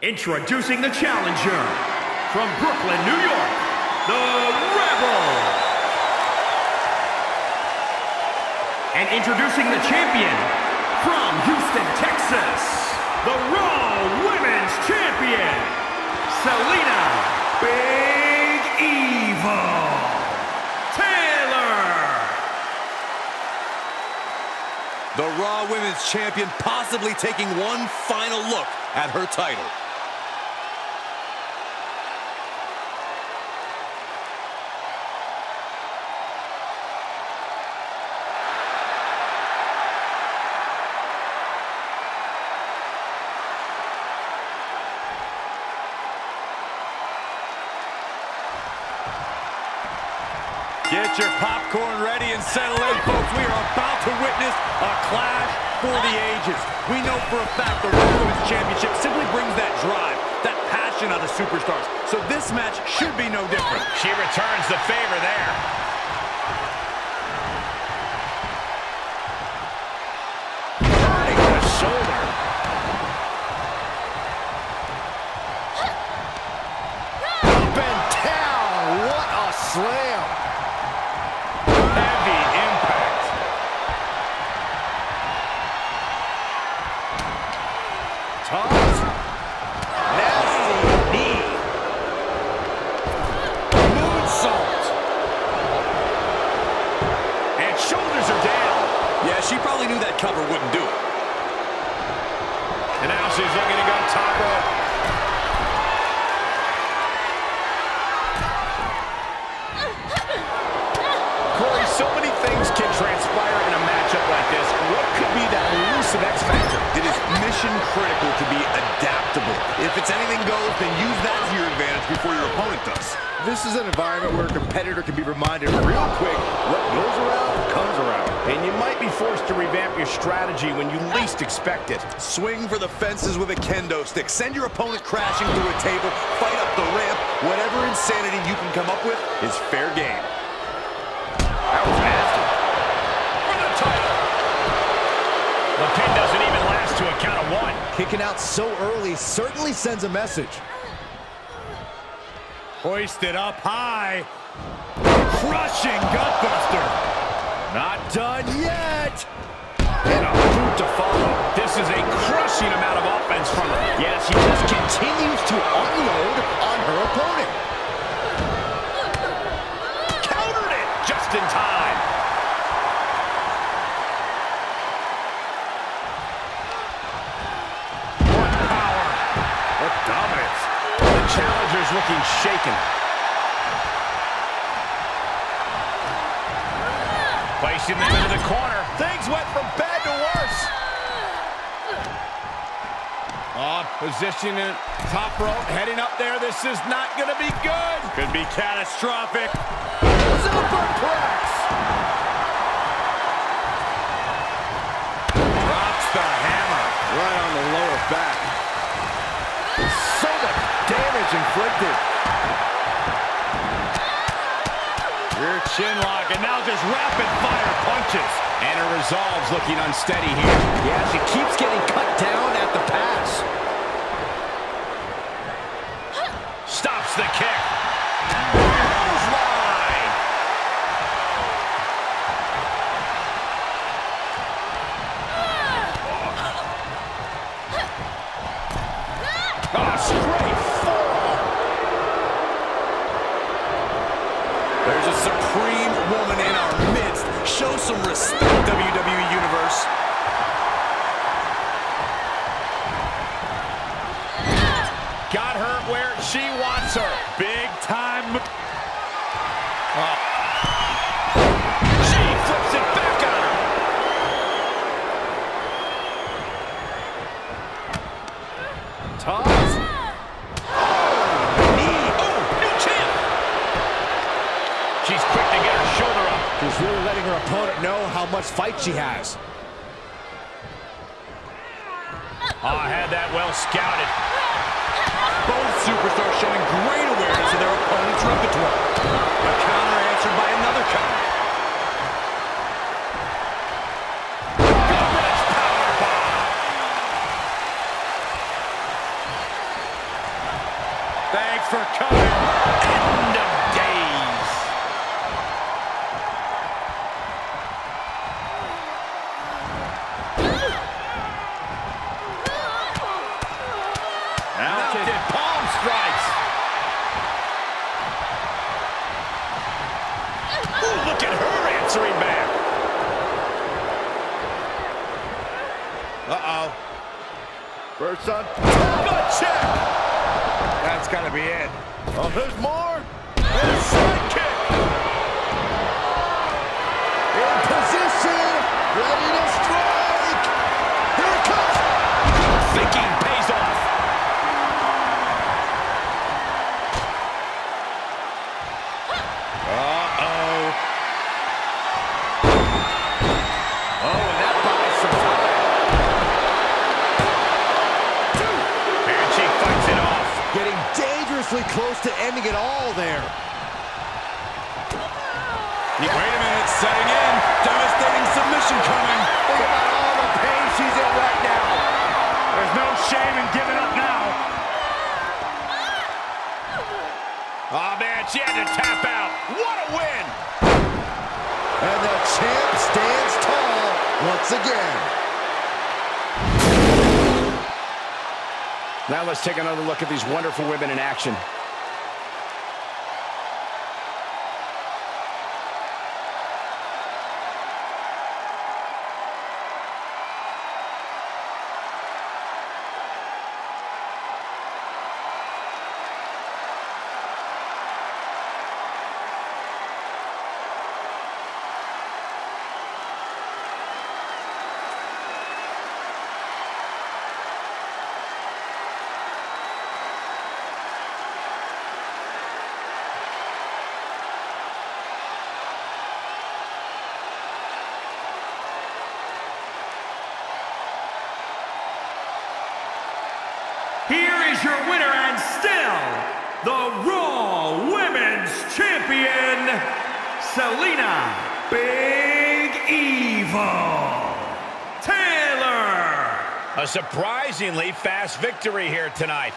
Introducing the challenger from Brooklyn, New York, the Rebel. And introducing the champion from Houston, Texas, the Raw Women's Champion, Selina Big Evil Taylor. The Raw Women's Champion possibly taking one final look at her title. Get your popcorn ready and settle in, folks. We are about to witness a clash for the ages. We know for a fact the Raw Women's Championship simply brings that drive, that passion out of superstars. So this match should be no different. She returns the favor there. Turning cover wouldn't do it. And now she's looking to go top rope. Corey, so many things can transpire in a matchup like this. What could be that elusive X factor? It is mission critical to be adaptable. If it's anything goes, then use that to your advantage before your opponent does. This is an environment where a competitor can be reminded real quick what goes around comes around. And you might be forced to revamp your strategy when you least expect it. Swing for the fences with a kendo stick. Send your opponent crashing through a table. Fight up the ramp. Whatever insanity you can come up with is fair game. That was nasty. For the title. The pin doesn't even last to a count of one. Kicking out so early certainly sends a message. Hoisted up high. Crushing gutbuster. Not done yet. And a boot to follow. This is a crushing amount of offense from her. Yeah, she just continues to unload on her opponent. Countered it just in time. What power. What dominance. The challenger's looking shaken. Placing them into the corner. Things went from bad to worse. Oh, positioning top rope, heading up there. This is not going to be good. Could be catastrophic. Superplex. Drops the hammer. Right on the lower back. So much damage inflicted. And now just rapid fire punches. And her resolve's looking unsteady here. Yeah, she keeps getting cut she wants her. Big time. She flips it back on her. Toss. Knee. Oh, new champ. She's quick to get her shoulder up. She's really letting her opponent know how much fight she has. Ah, had that well scouted. Both superstars showing great awareness of their opponent's repertoire. A counter answered by another counter. Thanks for coming. First on Gut check. That's got to be it. Oh, there's more. And a side kick. In position. Ready to close to ending it all there. Wait a minute, setting in. Devastating submission coming. Think about all the pain she's in right now. There's no shame in giving up now. Oh, man, she had to tap out. What a win. And the champ stands tall once again. Now let's take another look at these wonderful women in action. Here is your winner and still the Raw Women's Champion, Selina Big Evil Taylor. A surprisingly fast victory here tonight.